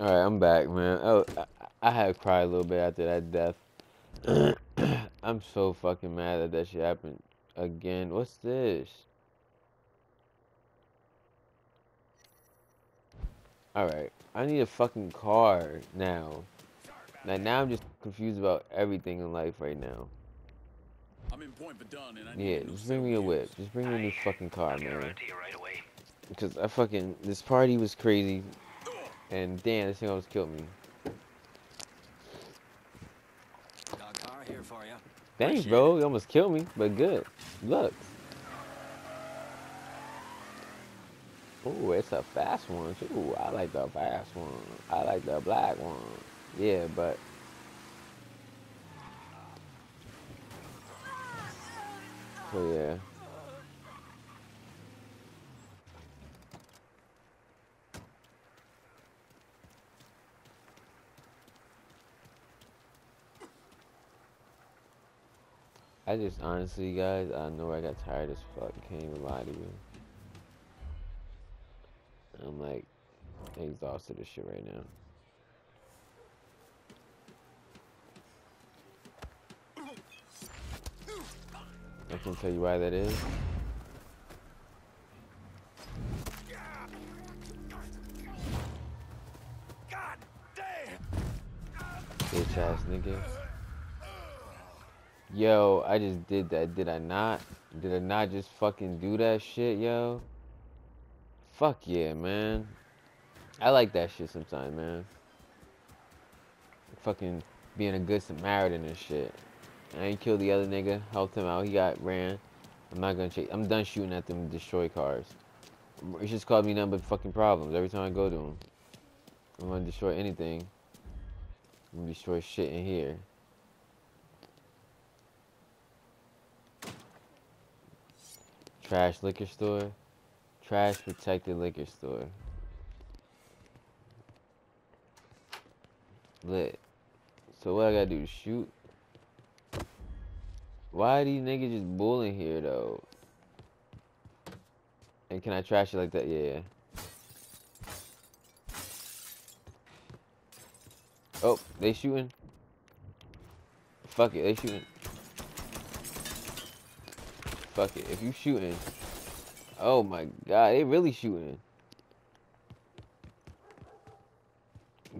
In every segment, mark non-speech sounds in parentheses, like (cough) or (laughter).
All right, I'm back, man. Oh, I, I had to cry a little bit after that death. (coughs) I'm so fucking mad that that shit happened again. What's this? Alright, I need a fucking car now. Like, now I'm just confused about everything in life right now. I'm in Point Verdun, and I Yeah, need just bring me a whip. Just bring me a new fucking car, man. Because I fucking, this party was crazy. And damn, this thing almost killed me. Got car here for you. Thanks, bro. You almost killed me, but good. Look. Ooh, it's a fast one too. I like the fast one. I like the black one. Yeah, but so yeah. I just honestly, guys, I know I got tired as fuck. Can't even lie to you. I'm like exhausted as shit right now. I can tell you why that is. Bitch ass nigga. Yo, I just did that. Did I not? Did I not just fucking do that shit, yo? Fuck yeah, man. I like that shit sometimes, man. Fucking being a good Samaritan and shit. I ain't killed the other nigga, helped him out. He got ran. I'm not gonna chase. I'm done shooting at them destroy cars. It's just caused me nothing but fucking problems every time I go to them. I'm gonna destroy anything. I'm gonna destroy shit in here. Trash liquor store. Trash protected liquor store. Lit. So what I gotta do? Shoot? Why are these niggas just bullying here though? And can I trash it like that? Yeah. Oh, they shooting. Fuck it, they shooting. Fuck it, if you shooting. Oh my god, they really shooting.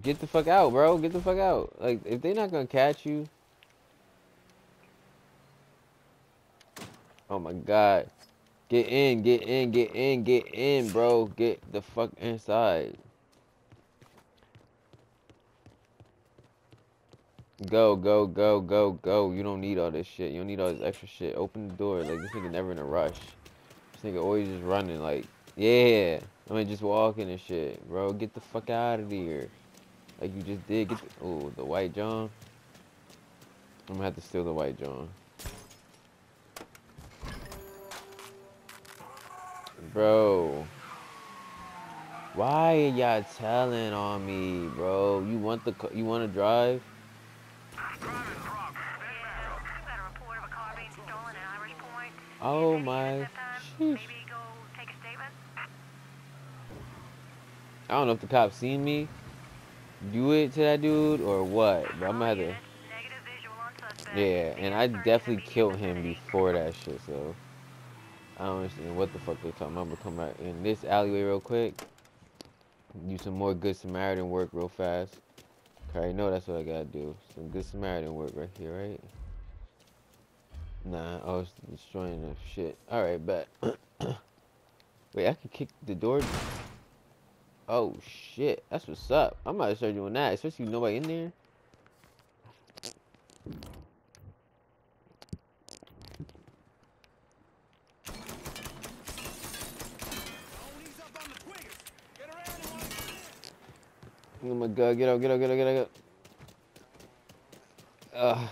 Get the fuck out, bro. Get the fuck out. Like, if they not gonna catch you. Oh my god. Get in, get in, get in, get in, bro. Get the fuck inside. Go, go, go, go, go. You don't need all this shit. You don't need all this extra shit. Open the door. Like, this nigga never in a rush. This nigga always just running. Like, yeah. I mean, just walking and shit. Bro, get the fuck out of here. Like you just did. Get the, oh, the white John. I'm gonna have to steal the white John. Bro. Why are y'all telling on me, bro? You want the you want to drive? Oh my. I don't know if the cops seen me do it to that dude or what, but I'm gonna have to. Yeah, and I definitely killed him before that shit, so I don't understand what the fuck they talking about. I'm gonna come right in this alleyway real quick. Do some more good Samaritan work real fast. I know that's what I gotta do. Some good Samaritan work right here, right? Nah, I was destroying the shit. Alright, bet. (coughs) Wait, I can kick the door. Oh shit, that's what's up. I might start doing that, especially nobody in there. Oh my god, get out, get out, get out, get out, get out. Ugh.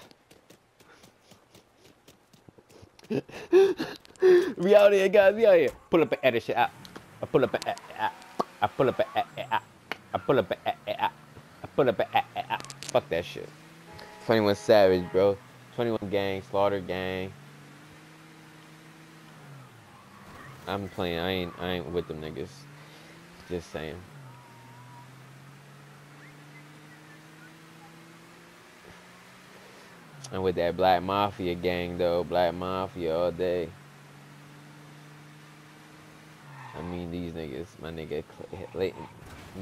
(laughs) we out here, guys. We out here. Pull up and edit shit out. I pull up and edit out. I pull up and edit out. I pull up and edit out. I pull up and edit out. Fuck that shit. 21 Savage, bro. 21 Gang, Slaughter Gang. I'm playing. I ain't. I ain't with them niggas. Just saying. And with that Black Mafia gang, though, Black Mafia all day. I mean, these niggas, my nigga, Cl- Leighton,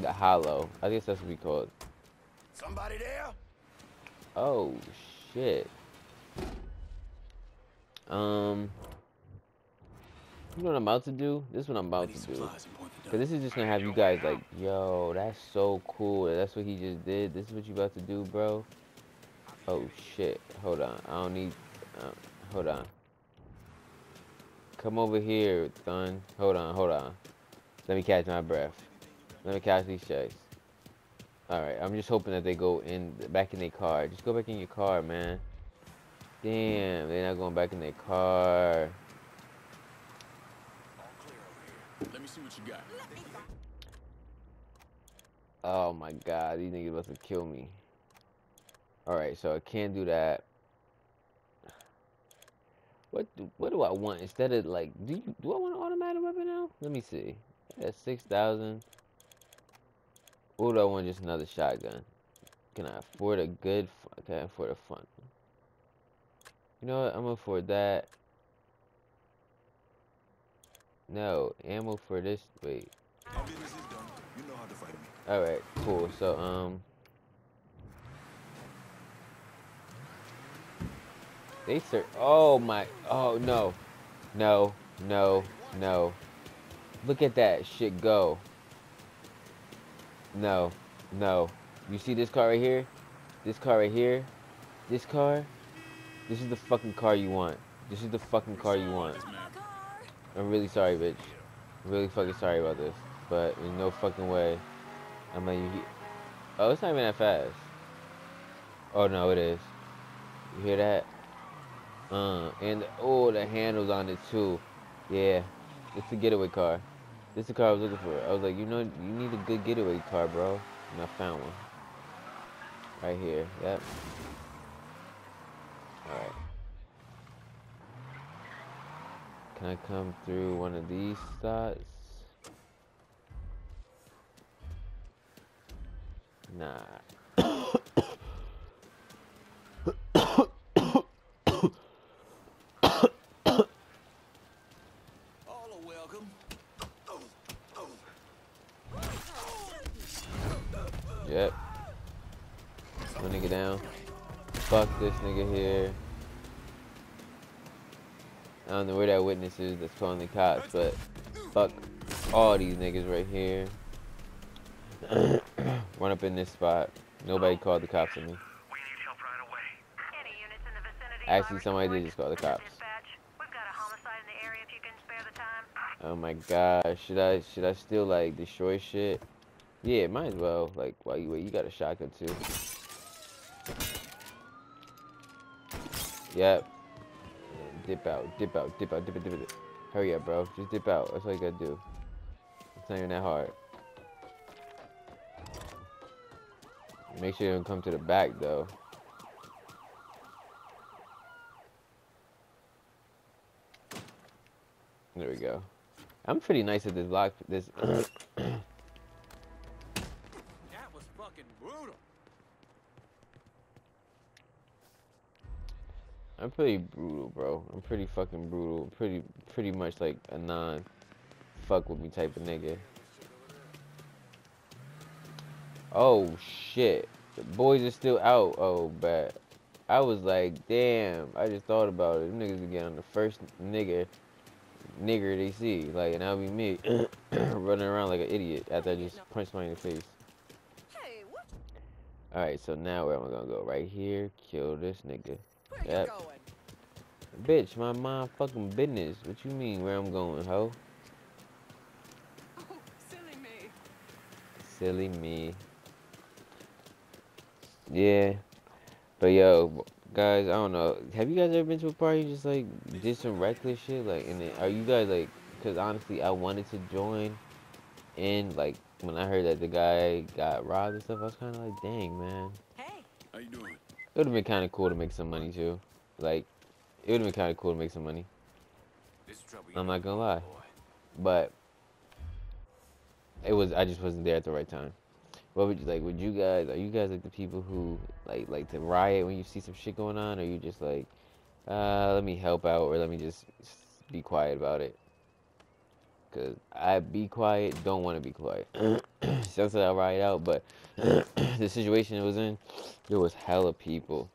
the Hollow. I guess that's what we call it. Somebody there? Oh, shit. Um, you know what I'm about to do? This is what I'm about to do. supplies in Point Cause this is just gonna have you guys like, yo, that's so cool. That's what he just did. This is what you about to do, bro. Oh shit. Hold on. I don't need. Uh, hold on. Come over here, son. Hold on. Hold on. Let me catch my breath. Let me catch these checks. All right. I'm just hoping that they go in back in their car. Just go back in your car, man. Damn, they're not going back in their car. Let me see what you got. Oh my god, these niggas about to kill me. Alright, so I can't do that. What do, what do I want instead of like do you do I want an automatic weapon now? Let me see. That's six thousand. Or do I want just another shotgun? Can I afford a good can I afford a fun? You know what, I'm gonna afford that. No, ammo for this wait. My business is done. You know how to find me. All right, cool. So, um, they search. Oh my. Oh no, no, no, no. Look at that shit go. No, no. You see this car right here? This car right here? This car? This is the fucking car you want. This is the fucking car you want. I'm really sorry, bitch. I'm really fucking sorry about this. But in no fucking way. I'm he- Oh, it's not even that fast. Oh no, it is. You hear that? Uh, and oh, the handles on it too. Yeah, it's a getaway car. This is the car I was looking for. I was like, you know, you need a good getaway car, bro. And I found one. Right here. Yep. All right. Can I come through one of these spots? Nah. All are welcome. Yep. One nigga down. Fuck this nigga here. I don't know where that witness is that's calling the cops, but fuck all these niggas right here. (coughs) Run up in this spot. Nobody called the cops on me. Actually, somebody did just call the cops. Oh my god, should I should I still like destroy shit? Yeah, might as well. Like, while you wait, you got a shotgun too. Yep. Dip out, dip out, dip out, dip it, dip it. Hurry up, bro. Just dip out. That's all you gotta do. It's not even that hard. Make sure you don't come to the back though. There we go. I'm pretty nice at this lock. This. (clears throat) I'm pretty brutal, bro. I'm pretty fucking brutal. Pretty, pretty much like a non fuck with me type of nigga. Oh shit, the boys are still out. Oh, bad. I was like, damn. I just thought about it. Them niggas would get on the first nigga, nigger they see. Like, and that'll be me (clears throat) running around like an idiot after I just punched somebody in the face. Hey, what? All right, so now where am I gonna go? Right here, kill this nigga. Yep. You going? Bitch, my motherfucking business. What you mean where I'm going, ho? Oh, (laughs) silly me. Silly me. Yeah. But yo, guys, I don't know. Have you guys ever been to a party just like did some reckless shit? Like, and then, are you guys like? Cause honestly, I wanted to join, and like when I heard that the guy got robbed and stuff, I was kind of like, dang man. Hey, How you doing? It would have been kind of cool to make some money too. Like, it would have been kind of cool to make some money. This is trouble. I'm not gonna lie. But it was I just wasn't there at the right time. what would you like? Would you guys are you guys like the people who like like to riot when you see some shit going on, or you just like, uh, let me help out, or let me just be quiet about it? Cause I be quiet, don't want to be quiet. (clears throat) Sometimes I ride out, but (clears throat) the situation it was in, there was hella people.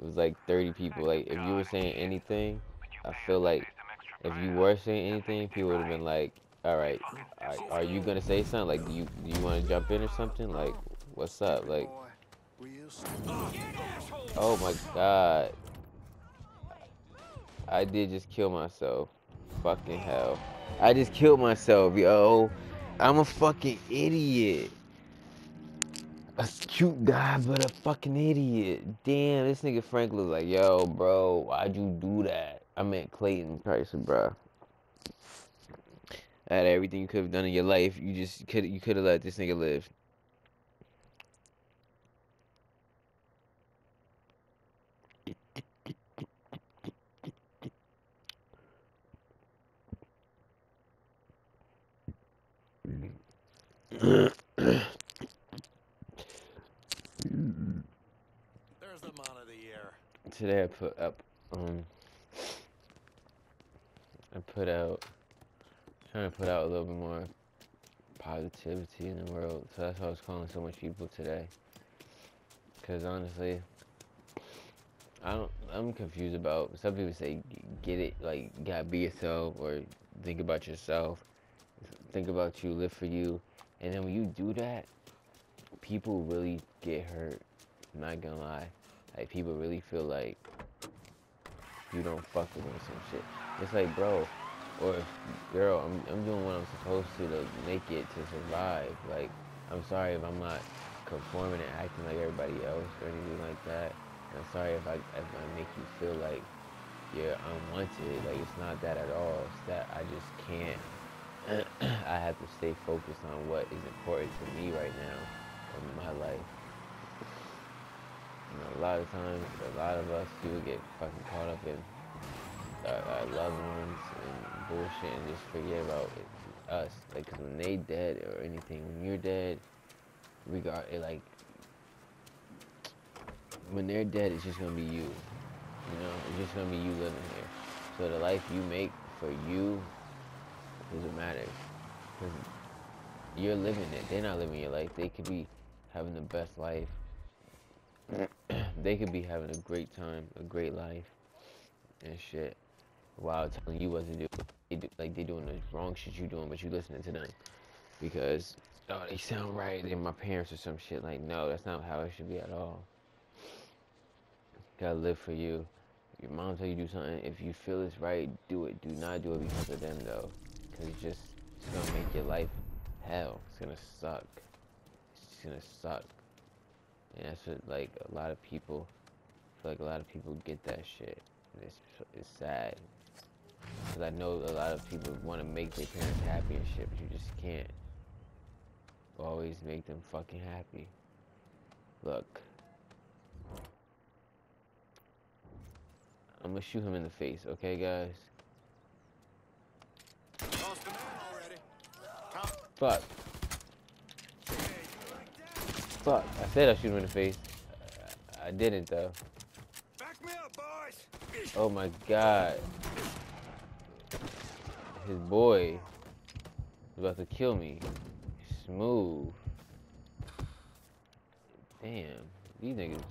It was like 30 people. Like if you were saying anything, I feel like if you were saying anything, people would have been like, "All right, are, are you gonna say something? Like, do you do you want to jump in or something? Like, what's up? Like, Boy, real slow. oh my god, I did just kill myself. Fucking hell, I just killed myself, yo. I'm a fucking idiot. A cute guy, but a fucking idiot. Damn, this nigga Frank was like, yo, bro, why'd you do that? I meant Clayton Price, bro. Out of everything you could have done in your life, you just could you could have let this nigga live. There's the man of the year. Today I put up um I put out trying to put out a little bit more positivity in the world. So that's why I was calling so much people today. Cause honestly, I don't. I'm confused about. Some people say get it, like gotta be yourself, or think about yourself, think about you, live for you, and then when you do that, people really get hurt. I'm not gonna lie. Like people really feel like you don't fuck with them, some shit. It's like, bro, or girl, I'm I'm doing what I'm supposed to to make it to survive. Like, I'm sorry if I'm not conforming and acting like everybody else or anything like that. And I'm sorry if I if I make you feel like you're unwanted. Like it's not that at all. It's that I just can't. (clears throat) I have to stay focused on what is important to me right now in my life. A lot of times, a lot of us people get fucking caught up in our, our loved ones and bullshit and just forget about it, us. Like, 'cause when they dead or anything, when you're dead, regard it like when they're dead, it's just gonna be you. You know, it's just gonna be you living here. So the life you make for you doesn't matter. 'Cause you're living it. They're not living your life. They could be having the best life. (clears throat) they could be having a great time, a great life, and shit. While telling you what to do, they do like they doing the wrong shit you doing, but you listening to them because oh they sound right. They're my parents or some shit. Like no, that's not how it should be at all. gotta live for you. Your mom tell you do something. If you feel it's right, do it. Do not do it because of them though, because it's just it's gonna make your life hell. It's gonna suck. It's gonna suck. And that's what like a lot of people I feel like a lot of people get that shit. And it's it's sad. Cause I know a lot of people want to make their parents happy and shit, but you just can't always make them fucking happy. Look. I'm gonna shoot him in the face, okay guys? Lost a man already. Fuck. Fuck. I said I'd shoot him in the face. I, didn't though. Back me up, boys. Oh my god. His boy is about to kill me. Smooth. Damn. These niggas.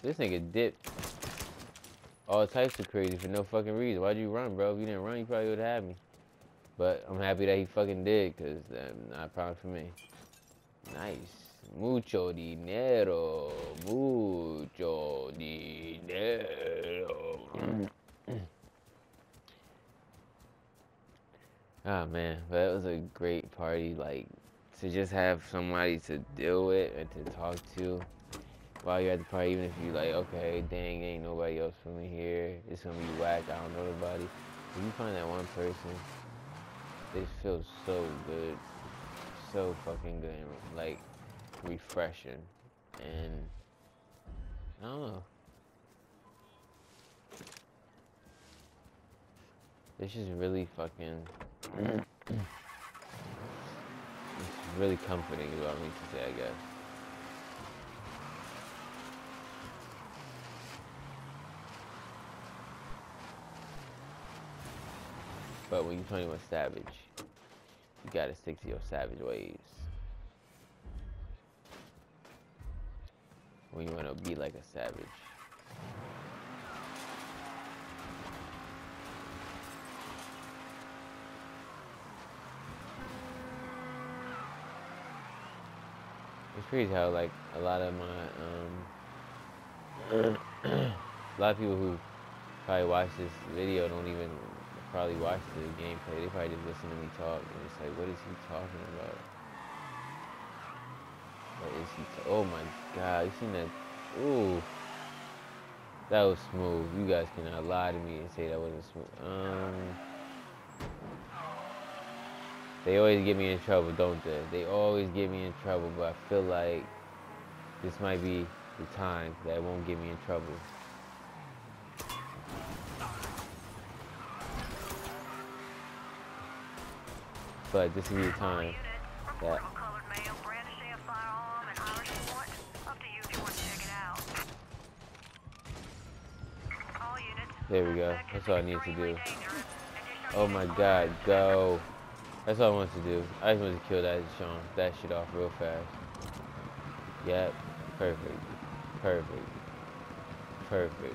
This nigga dipped all types of crazy for no fucking reason. Why'd you run, bro? If you didn't run, you probably would have me. But I'm happy that he fucking did, because that's um, not a problem for me. Nice. Mucho dinero. Mucho dinero. Oh man, but it was a great party. Like to just have somebody to deal with and to talk to while you're at the party, even if you're like, okay, dang, ain't nobody else me here. It's gonna be whack. I don't know nobody. If you find that one person, it feels so good, so fucking good, like refreshing, and I don't know. This is really fucking. it's really comforting is what I mean to say, I guess. But when you're 21 Savage, you gotta stick to your savage ways. When you wanna be like a savage. It's crazy how like a lot of my um (clears throat) a lot of people who probably watch this video don't even probably watch the gameplay. They probably just listen to me talk and it's like, what is he talking about? Is oh my god, you seen that? Ooh, that was smooth. You guys cannot lie to me and say that wasn't smooth. Um. They always get me in trouble, don't they? They always get me in trouble, but I feel like this might be the time that won't get me in trouble. But this be the time that There we go. That's all I need to do. Oh my god, go. That's all I wanted to do. I just wanted to kill that Sean, that shit off real fast. Yep. Perfect. Perfect. Perfect.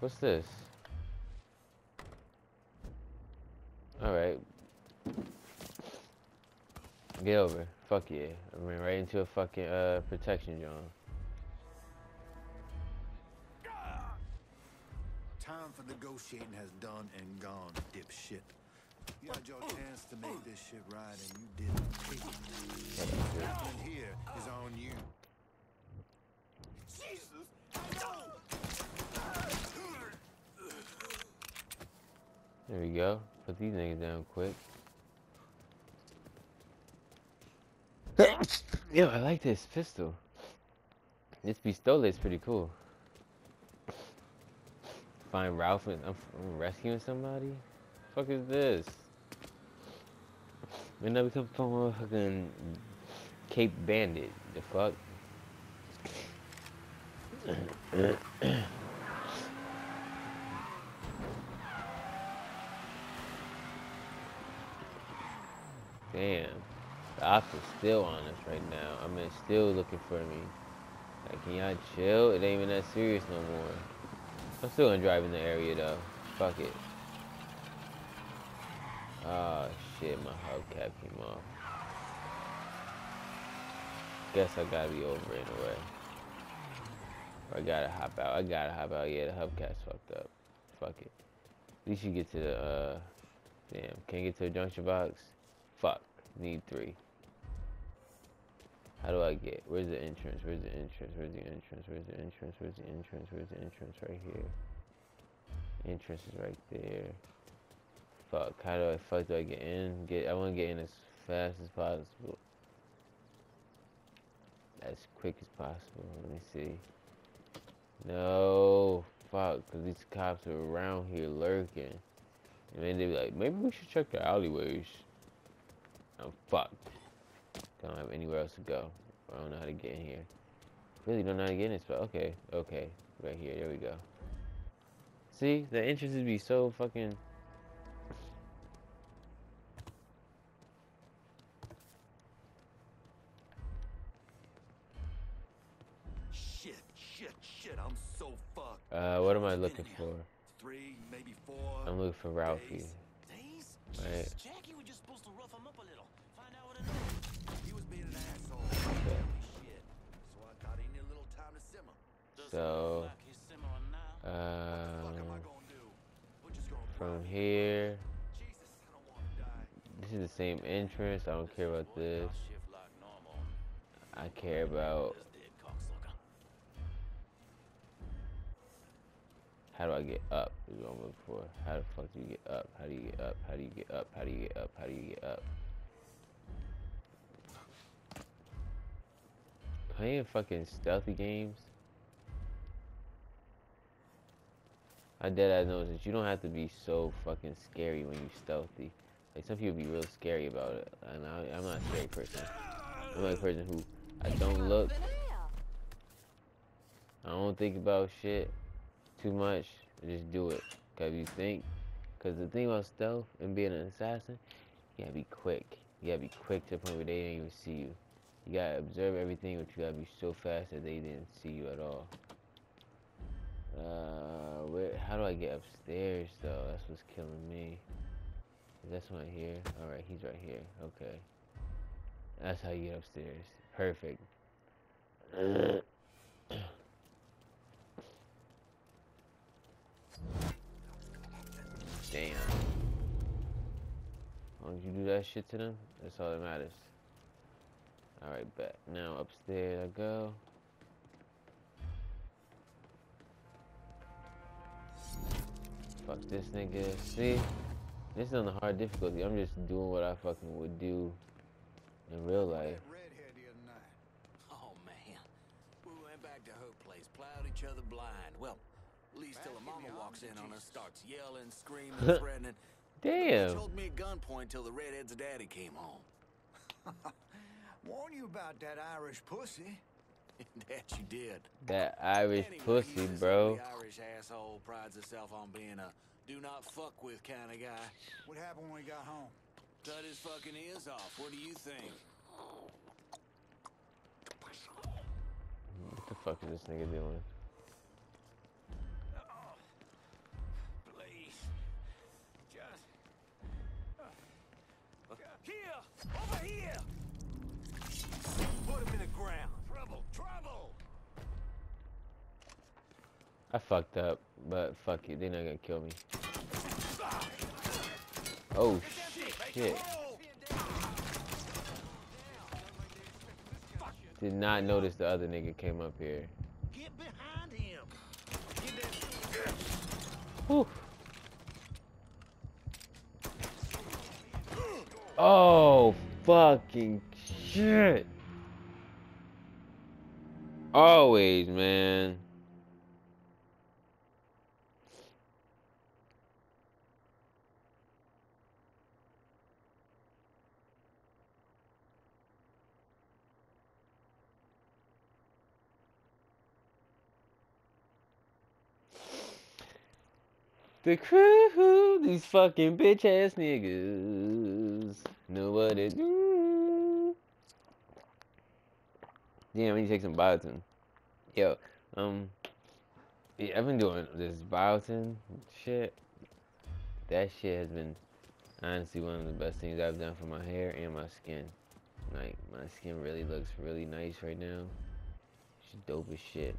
What's this? Alright. Get over. Fuck yeah. I mean right into a fucking uh protection zone. Time for negotiating has done and gone, dipshit. You had your chance to make this shit right and you didn't take it. Happening here is on you. Jesus! There we go. Put these niggas down quick. (laughs) Yo, I like this pistol. This pistola is pretty cool. Find Ralph and I'm, I'm rescuing somebody? fuck is this? Man, I become from a fucking Cape Bandit. The fuck? (coughs) Damn. The ops is still on us right now. I mean, still looking for me. Like, can y'all chill? It ain't even that serious no more. I'm still gonna drive in the area though. Fuck it. Ah, shit, my hubcap came off. Guess I gotta be over anyway. Or I gotta hop out. I gotta hop out. Yeah, the hubcap's fucked up. Fuck it. At least you get to the, uh, damn, can't get to the junction box? Fuck. Need three. How do I get? Where's the entrance? Where's the entrance? Where's the entrance? Where's the entrance? Where's the entrance? Where's the entrance? Right here. Entrance is right there. Fuck. How do I fuck do I get in? Get I wanna get in as fast as possible. As quick as possible. Let me see. No fuck, cause these cops are around here lurking. And then they be like, maybe we should check the alleyways. I'm fucked. Don't have anywhere else to go. I don't know how to get in here. Really don't know how to get in this spot. Okay, okay. Right here, there we go. See, the entrances be so fucking Shit, shit, shit, I'm so fucked. uh what am I looking for? Three, maybe four. I'm looking for Ralphie. Days? Right. I Um from here. This is the same entrance. I don't care about this. I care about how do I get up is what I'm looking for. How the fuck do you get up? How do you get up? How do you get up? How do you get up? How do you get up? Playing fucking stealthy games. I dead ass knows that you don't have to be so fucking scary when you stealthy. Like some people be real scary about it, and I, I'm not a scary person. I'm like a person who I don't look, I don't think about shit too much. I just do it. Cause you think, cause the thing about stealth and being an assassin, you gotta be quick. You gotta be quick to the point where they didn't even see you. You gotta observe everything, but you gotta be so fast that they didn't see you at all. Uh, where? How do I get upstairs though? That's what's killing me. Is that someone here? All right, he's right here. Okay, that's how you get upstairs. Perfect. (coughs) Damn. As long as you do that shit to them, that's all that matters. Alright, bet. Now upstairs I go. Fuck this nigga. See? This is on the hard difficulty. I'm just doing what I fucking would do in real life. That redhead the other night. Oh, man. We went back to her place, plowed each other blind. Well, at least till a mama walks in on us, starts yelling, screaming, (laughs) threatening. Damn. Told me at gunpoint till the redhead's daddy came home. (laughs) Warn you about that Irish pussy. (laughs) that you did. That Irish Anyway, pussy, he's this bro. ugly Irish asshole prides himself on being a do not fuck with kind of guy. What happened when we got home? Cut his fucking ears off. What do you think? What the fuck is this nigga doing? Oh, please. Just. Uh, here! Over here! Put him in the ground. Trouble! Trouble! I fucked up, but fuck it, they're not gonna kill me. Oh shit. Did not notice the other nigga came up here. Get behind him. Whew. Oh fucking shit. Always, man. The crew, these fucking bitch ass niggas know what it do. Damn, I need to take some biotin. Yo, um, yeah, I've been doing this biotin shit. That shit has been honestly one of the best things I've done for my hair and my skin. Like, my skin really looks really nice right now. It's dope as shit.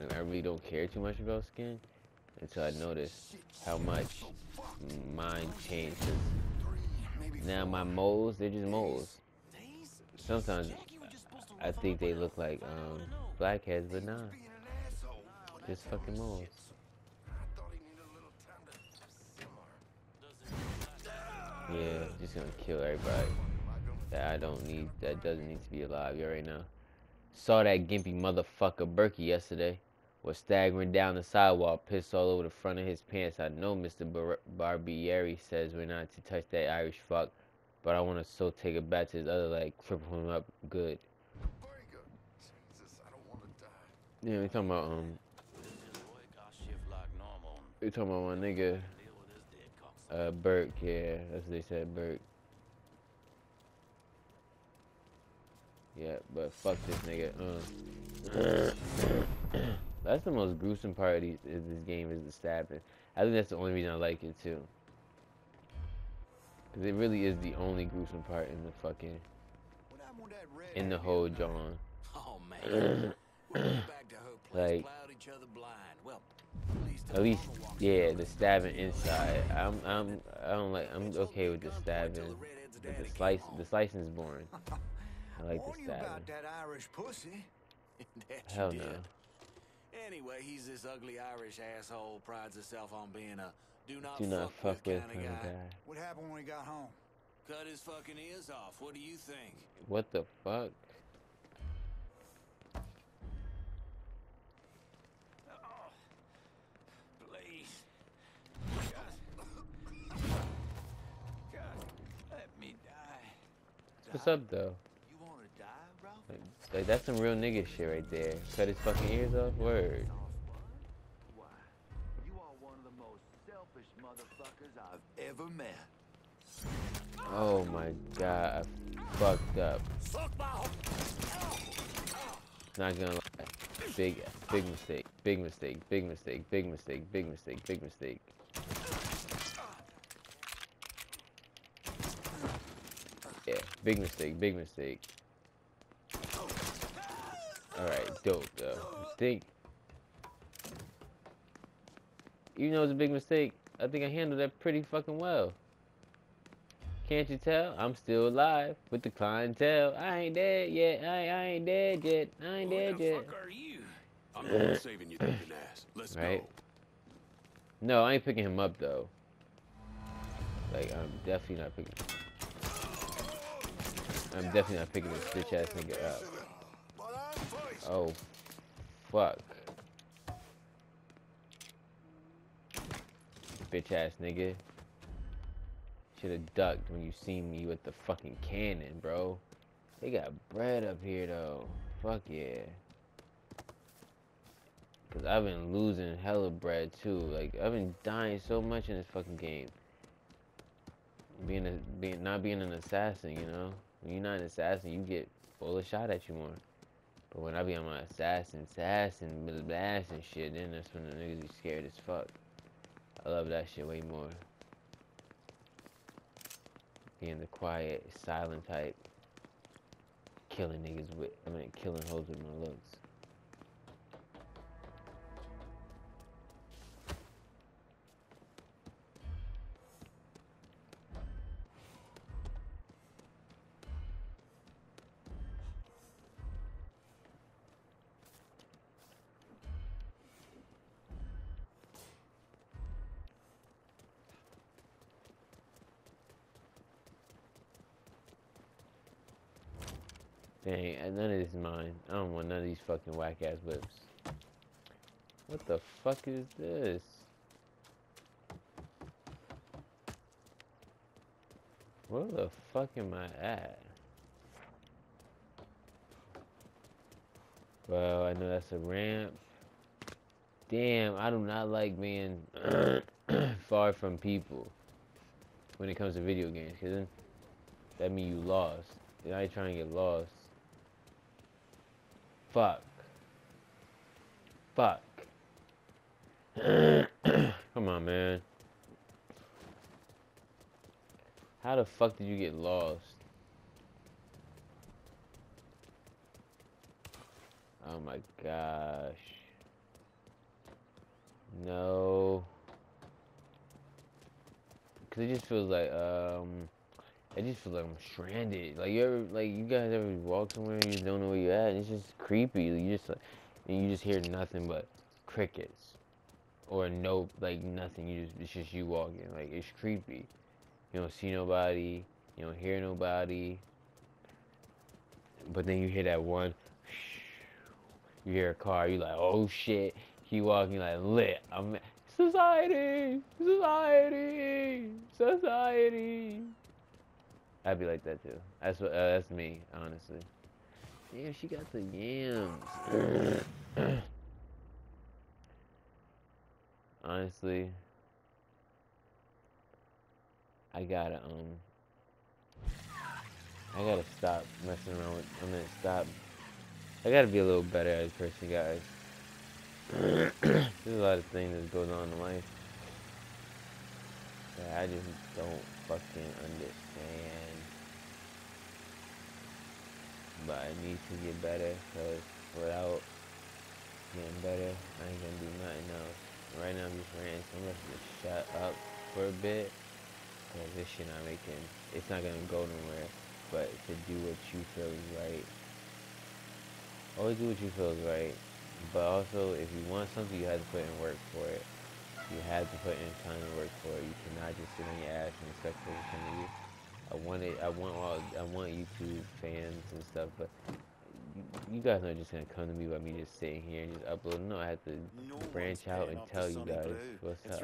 And I really don't care too much about skin until I notice how much mine changes. Now my moles, they're just moles. Sometimes I think they look like um, blackheads, but nah, just fucking moles. Yeah, just gonna kill everybody that I don't need, that doesn't need to be alive here right now. Saw that gimpy motherfucker Berkey yesterday. Was staggering down the sidewalk, pissed all over the front of his pants. I know Mr. Bar- Barbieri says we're not to touch that Irish fuck, but I want to so take it back to his other leg, cripple him up good. Yeah, we talking about um, we talking about my nigga, uh, Burke. Yeah, that's what they said, Burke. Yeah, but fuck this nigga. Uh. That's the most gruesome part of these, is this game is the stabbing. I think that's the only reason I like it too. Cause it really is the only gruesome part in the fucking What happened with that redhead in the the whole other? John. Oh man. we went back to her place, Like- plowed each other blind. Well, at least, till At least, Mama walks yeah, the stabbing inside. I'm, I'm, I don't like. I'm okay with the stabbing, the redhead's but the slice, the slicing is boring. I like the Warn you stabbing. about that Irish pussy. (laughs) Hell did. no. Anyway, he's this ugly Irish asshole prides himself on being a do not, do not fuck, fuck, with, with kind of guy. guy. What happened when he got home? Cut his fucking ears off. What do you think? What the fuck? Oh, please. God. God, let me die. die. What's up, though? Like, that's some real nigga shit right there. Cut his fucking ears off. Word. Why? You are one of the most selfish motherfuckers I've ever met. Oh my god, I fucked up. Not gonna lie. Big, big mistake. Big mistake. Big mistake. Big mistake. Big mistake. Big mistake. Yeah, big mistake. Big mistake. All right, dope though. Think. Even though it's a big mistake, I think I handled that pretty fucking well. Can't you tell? I'm still alive with the clientele. I ain't dead yet. I, I ain't dead yet. I ain't Who dead yet. fuck are you? I'm one (clears throat) saving you, thinking ass. Let's Right. go. No, I ain't picking him up though. Like I'm definitely not picking. I'm definitely not picking this bitch ass nigga up. Oh, fuck. Bitch ass nigga. Should have ducked when you seen me with the fucking cannon, bro. They got bread up here though. Fuck yeah. Cause I've been losing hella bread too. Like I've been dying so much in this fucking game. Being a being not being an assassin, you know. When you're not an assassin, you get bullet shot at you more. But when I be on my assassin, assassin, blast and shit, then that's when the niggas be scared as fuck. I love that shit way more. Being the quiet, silent type. Killing niggas with, I mean, killing hoes with my looks. Dang, uh, none of this is mine. I don't want none of these fucking whack ass whips. What the fuck is this? Where the fuck am I at? Well, I know that's a ramp. Damn, I do not like being (clears throat) far from people when it comes to video games, cause then that means you lost. I ain't trying to get lost. Fuck. Fuck. (clears throat) Come on, man. How the fuck did you get lost? Oh my gosh. No. Cause it just feels like um I just feel like I'm stranded. Like you ever, like you guys ever walk somewhere and you just don't know where you're at? And it's just creepy. You just like, and you just hear nothing but crickets, or no, like nothing. You just, it's just you walking. Like it's creepy. You don't see nobody. You don't hear nobody. But then you hear that one. You hear a car. You like, oh shit. Keep walking like lit. I'm society, society, society. I'd be like that too. That's what. Uh, that's me, honestly. Damn, she got the yams. (coughs) honestly, I gotta um. I gotta stop messing around with. I'm gonna stop. I gotta be a little better as a person, guys. (coughs) There's a lot of things that goes on in life that I just don't fucking understand. But I need to get better because without getting better, I ain't gonna do nothing else. Right now I'm just ranting, so I'm gonna just shut up for a bit because this shit not making, it's not gonna go nowhere. But to do what you feel is right. Always do what you feel is right. But also, if you want something, you have to put in work for it. You have to put in time and work for it. You cannot just sit on your ass and expect come to you. I want it. I want all. I want YouTube fans and stuff, but you, you guys are not just gonna come to me by me just sitting here and just uploading. No, I have to branch out and tell you guys what's up.